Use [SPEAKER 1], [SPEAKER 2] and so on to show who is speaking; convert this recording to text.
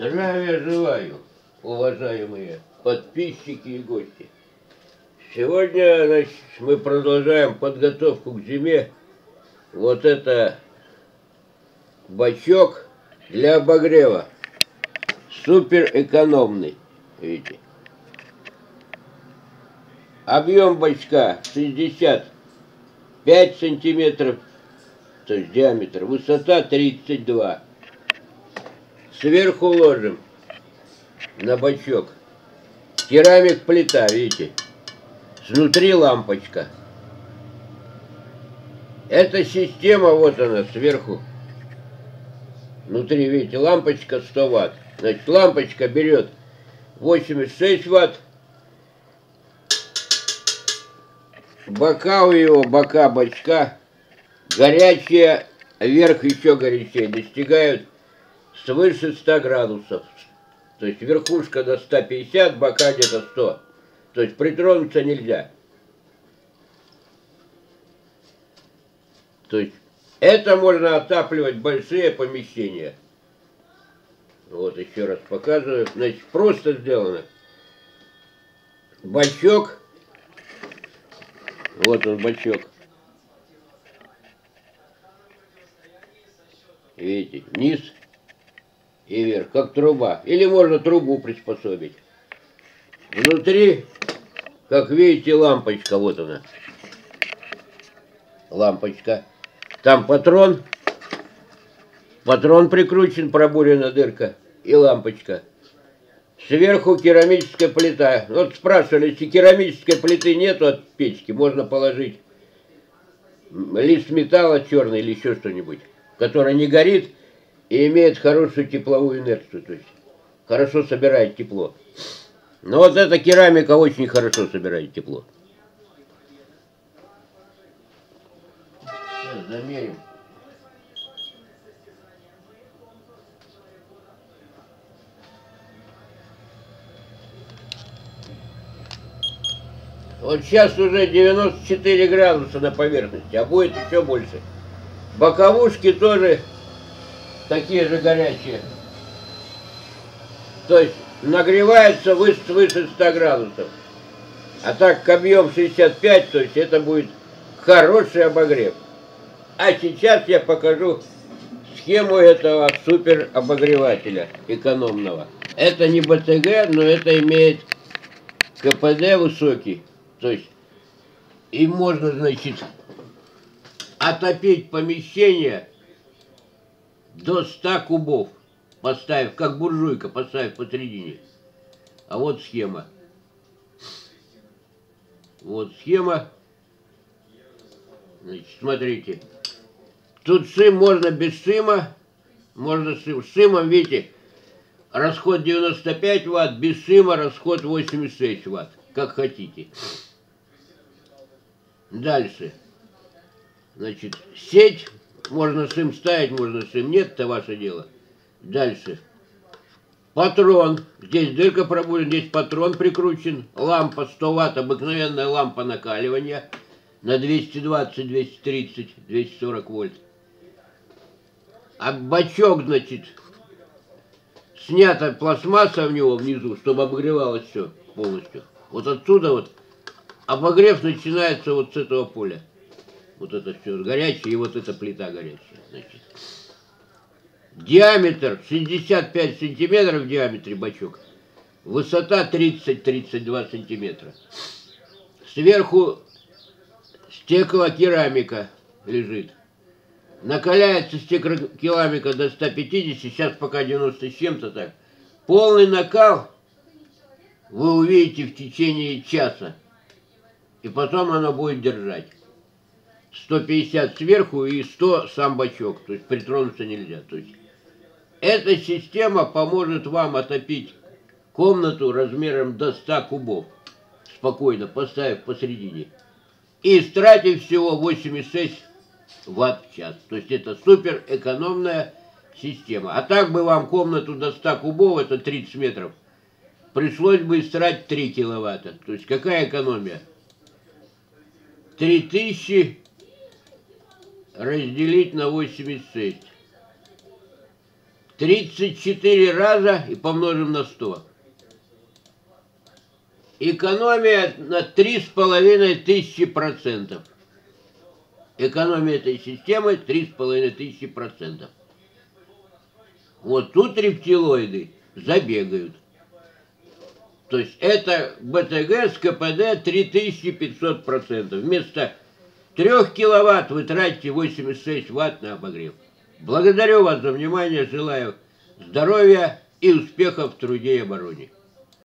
[SPEAKER 1] Здравия желаю, уважаемые подписчики и гости. Сегодня значит, мы продолжаем подготовку к зиме. Вот это бачок для обогрева. Супер экономный, видите. Объем бачка 65 сантиметров, то есть диаметр. Высота 32 Сверху ложим на бачок. Керамик плита, видите? Внутри лампочка. Эта система, вот она, сверху. Внутри, видите, лампочка 100 ватт. Значит, лампочка берет 86 ватт. Бока у его, бока бачка горячие, вверх еще горячее, достигают свыше 100 градусов. То есть верхушка до 150, бока где-то 100. То есть притронуться нельзя. То есть это можно отапливать большие помещения. Вот еще раз показываю. Значит, просто сделано. Бачок. Вот он бачок. Видите, низ и вверх, как труба. Или можно трубу приспособить. Внутри, как видите, лампочка, вот она. Лампочка. Там патрон. Патрон прикручен, пробурена дырка. И лампочка. Сверху керамическая плита. Вот спрашивали, если керамической плиты нету от печки, можно положить лист металла черный или еще что-нибудь, который не горит, и имеет хорошую тепловую инерцию, то есть хорошо собирает тепло. Но вот эта керамика очень хорошо собирает тепло. Сейчас замерим. Вот сейчас уже 94 градуса на поверхности, а будет еще больше. Боковушки тоже такие же горячие. То есть нагревается выше, выше 100 градусов. А так как объем 65, то есть это будет хороший обогрев. А сейчас я покажу схему этого супер обогревателя экономного. Это не БТГ, но это имеет КПД высокий. То есть им можно, значит, отопить помещение до 100 кубов, поставив, как буржуйка, поставив посередине. А вот схема. Вот схема. Значит, смотрите. Тут сым можно без сыма. Можно сым. С сымом, видите, расход 95 ватт, без сыма расход 86 ватт. Как хотите. Дальше. Значит, сеть можно сым ставить, можно сым нет, это ваше дело. Дальше. Патрон. Здесь дырка пробурена, здесь патрон прикручен. Лампа 100 ватт, обыкновенная лампа накаливания. На 220, 230, 240 вольт. А бачок, значит, снята пластмасса в него внизу, чтобы обогревалось все полностью. Вот отсюда вот обогрев начинается вот с этого поля. Вот это все горячее, и вот эта плита горячая. Значит. Диаметр 65 сантиметров в диаметре бачок. Высота 30-32 сантиметра. Сверху стеклокерамика лежит. Накаляется стеклокерамика до 150, сейчас пока 90 с чем-то так. Полный накал вы увидите в течение часа. И потом она будет держать. 150 сверху и 100 сам бачок, то есть притронуться нельзя. То есть эта система поможет вам отопить комнату размером до 100 кубов, спокойно поставив посередине. И истратив всего 86 ватт в час. То есть это супер экономная система. А так бы вам комнату до 100 кубов, это 30 метров, пришлось бы истратить 3 киловатта. То есть какая экономия? 3000 разделить на 86. 34 раза и помножим на 100. Экономия на 3,5 тысячи процентов. Экономия этой системы 3,5 тысячи процентов. Вот тут рептилоиды забегают. То есть это БТГ с КПД 3500 процентов. Вместо 3 киловатт вы тратите 86 ватт на обогрев. Благодарю вас за внимание, желаю здоровья и успехов в труде и обороне.